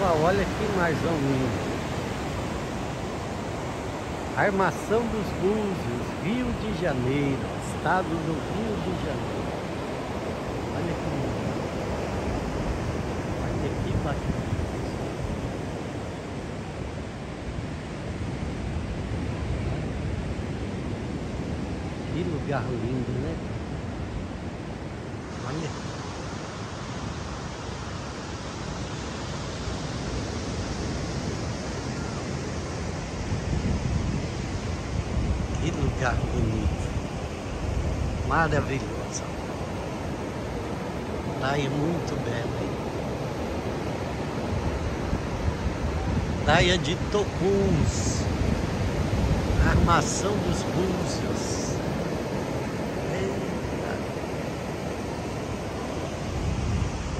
Pessoal, olha que marzão lindo. Armação dos Búzios, Rio de Janeiro, estado do Rio de Janeiro. Olha que lindo. Olha que bacana. Que lugar lindo, né? Olha. Que lugar bonito. Maravilhosa. Praia muito bela? Praia de Tocuns. Armação dos Búzios. Eita.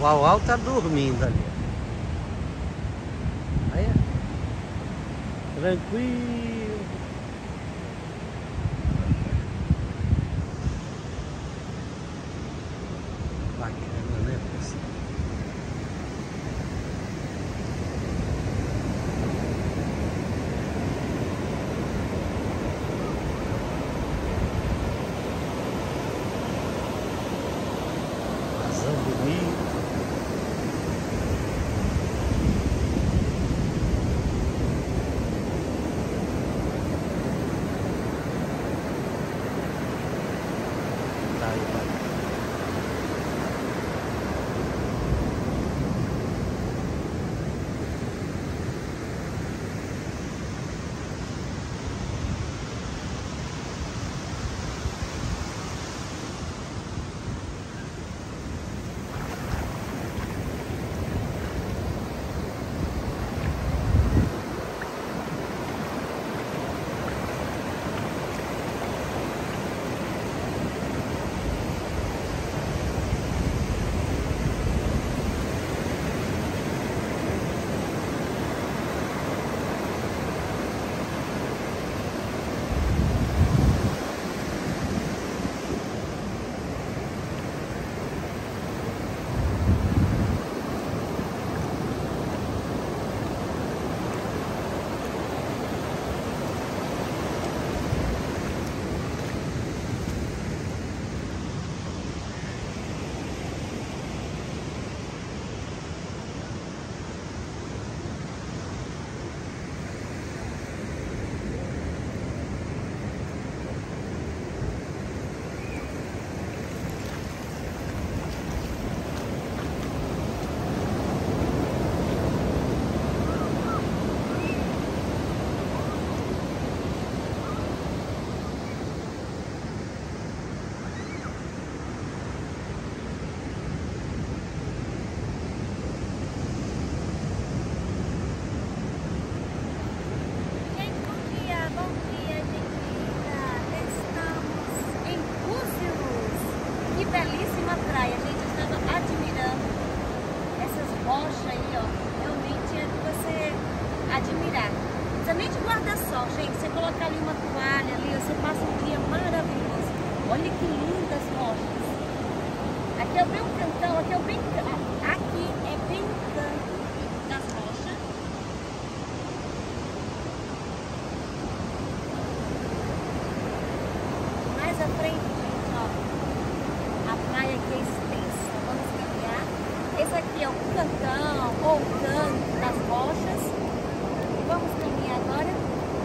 O Auau tá dormindo ali. Tranquilo. Belíssima praia, gente. Eu estava admirando essas rochas aí, ó. Realmente é de você admirar. Precisa nem de guarda-sol, gente. Você colocar ali uma toalha ali, você passa um dia maravilhoso. Olha que lindas rochas. Aqui é bem um cantão, aqui é bem. Aqui é bem um canto das rochas. Mais à frente, gente, ó. A praia aqui é extensa. Vamos caminhar. Esse aqui é o cantão ou o canto das rochas. E vamos caminhar agora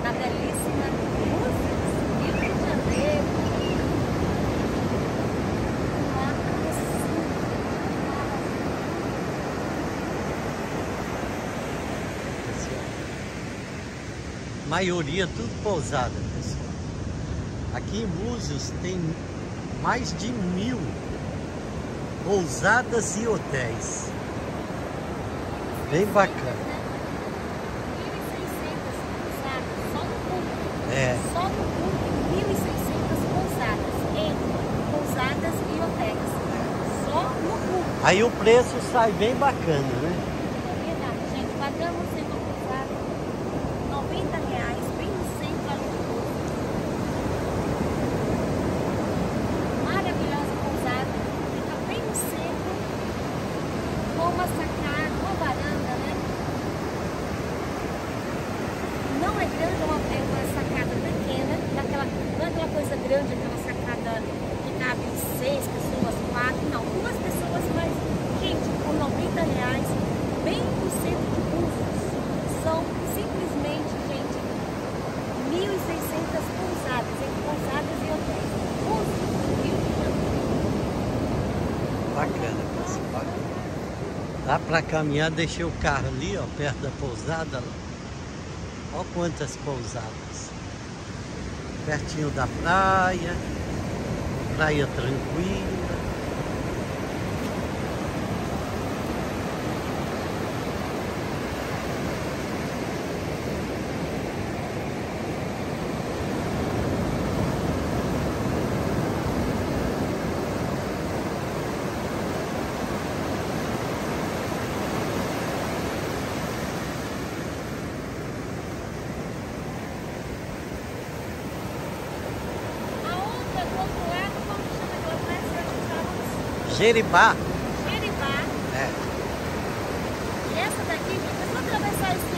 na belíssima Rio de Janeiro. Maioria tudo pousada, pessoal. Aqui em Búzios tem mais de mil pousadas e hotéis. Bem bacana. 1.600 pousadas só no Cuba. É, Só no Cuba, 1.600 pousadas em pousadas e hotéis. Só no Cuba. aí o preço sai bem bacana, né? grande é uma, uma sacada pequena, daquela, não é aquela coisa grande, aquela sacada que cabe seis pessoas, quatro, não, duas pessoas, mas, gente, por 90 reais, bem por centro de Búzios, são simplesmente, gente, 1.600 pousadas, entre pousadas e hotéis, do Rio de Janeiro. Bacana, pessoal. Dá para caminhar, deixei o carro ali, ó, perto da pousada, lá. Olha quantas pousadas. Pertinho da praia. Praia tranquila. Jeribá. Jeribá. É. E essa daqui, gente, é só atravessar esse,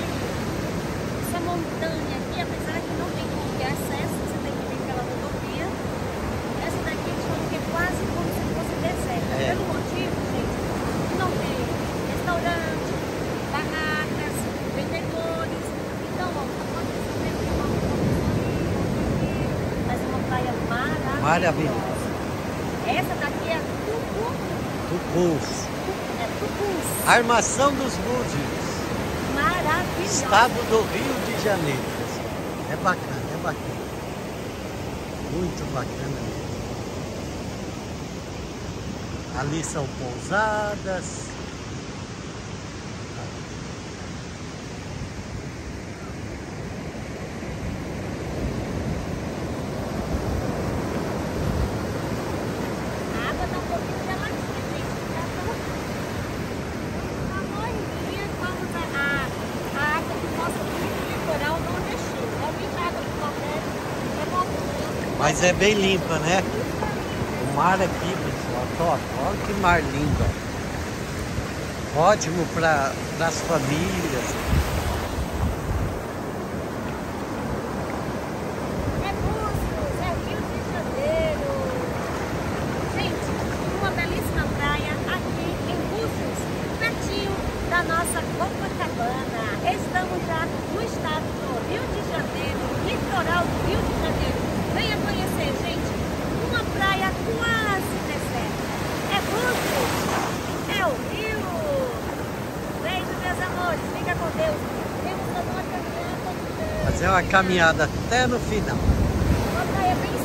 essa montanha aqui, apesar que não tem como ter acesso, você tem que vir pela rodovia. Essa daqui gente, é quase como se fosse deserta. É. Pelo motivo, gente, que não tem restaurante, barracas, vendedores. Então, ó, pode ver que uma mas é uma praia maravilhosa. Essa daqui é Tucus. É Tucus. Armação dos Búzios. Maravilhoso. Estado do Rio de Janeiro. É bacana, é bacana. Muito bacana mesmo. Ali são pousadas. É bem limpa, né? O mar aqui, pessoal, top. Olha que mar lindo. Ótimo para as famílias. É Búzios, é Rio de Janeiro. Gente, uma belíssima praia aqui em Búzios, pertinho da nossa Copacabana. Estamos já no estado do Rio de Janeiro, litoral do Rio de Janeiro. Venha conhecer, gente, uma praia quase deserta. É Búzios, é o Rio. Beijo, meus amores, fica com Deus. Temos uma caminhada. Fazer uma caminhada até no final. Uma praia bem.